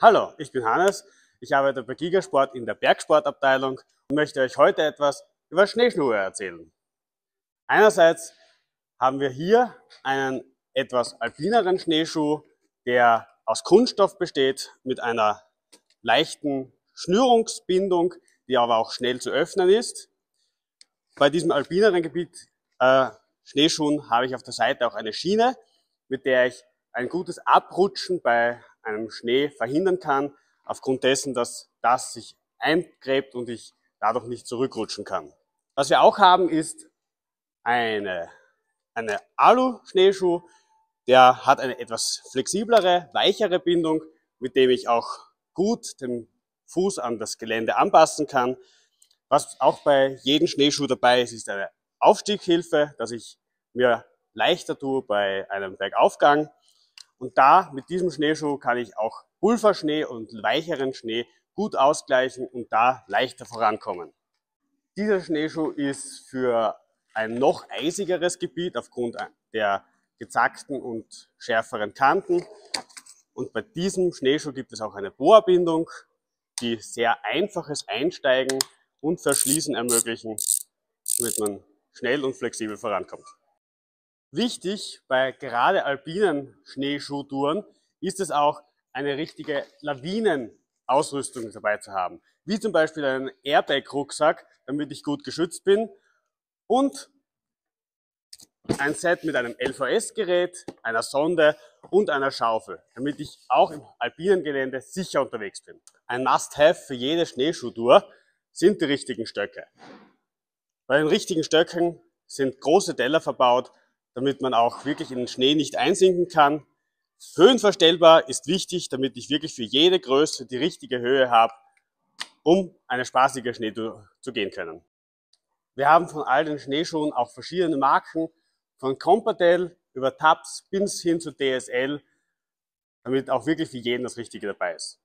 Hallo, ich bin Hannes. Ich arbeite bei Gigasport in der Bergsportabteilung und möchte euch heute etwas über Schneeschuhe erzählen. Einerseits haben wir hier einen etwas alpineren Schneeschuh, der aus Kunststoff besteht mit einer leichten Schnürungsbindung, die aber auch schnell zu öffnen ist. Bei diesem alpineren Gebiet äh, Schneeschuhen habe ich auf der Seite auch eine Schiene, mit der ich ein gutes Abrutschen bei einem Schnee verhindern kann, aufgrund dessen, dass das sich eingräbt und ich dadurch nicht zurückrutschen kann. Was wir auch haben, ist eine, eine Alu-Schneeschuh, der hat eine etwas flexiblere, weichere Bindung, mit dem ich auch gut den Fuß an das Gelände anpassen kann. Was auch bei jedem Schneeschuh dabei ist, ist eine Aufstieghilfe, dass ich mir leichter tue bei einem Bergaufgang. Und da mit diesem Schneeschuh kann ich auch Pulverschnee und weicheren Schnee gut ausgleichen und da leichter vorankommen. Dieser Schneeschuh ist für ein noch eisigeres Gebiet aufgrund der gezackten und schärferen Kanten. Und bei diesem Schneeschuh gibt es auch eine Bohrbindung, die sehr einfaches Einsteigen und Verschließen ermöglichen, damit man schnell und flexibel vorankommt. Wichtig bei gerade alpinen Schneeschuhtouren ist es auch, eine richtige Lawinenausrüstung dabei zu haben. Wie zum Beispiel einen Airbag-Rucksack, damit ich gut geschützt bin und ein Set mit einem LVS-Gerät, einer Sonde und einer Schaufel, damit ich auch im alpinen Gelände sicher unterwegs bin. Ein Must-Have für jede Schneeschuhtour sind die richtigen Stöcke. Bei den richtigen Stöcken sind große Teller verbaut, damit man auch wirklich in den Schnee nicht einsinken kann. Höhenverstellbar ist wichtig, damit ich wirklich für jede Größe die richtige Höhe habe, um eine spaßige Schneetour zu gehen können. Wir haben von all den Schneeschuhen auch verschiedene Marken, von Compardel über Tabs bis hin zu DSL, damit auch wirklich für jeden das Richtige dabei ist.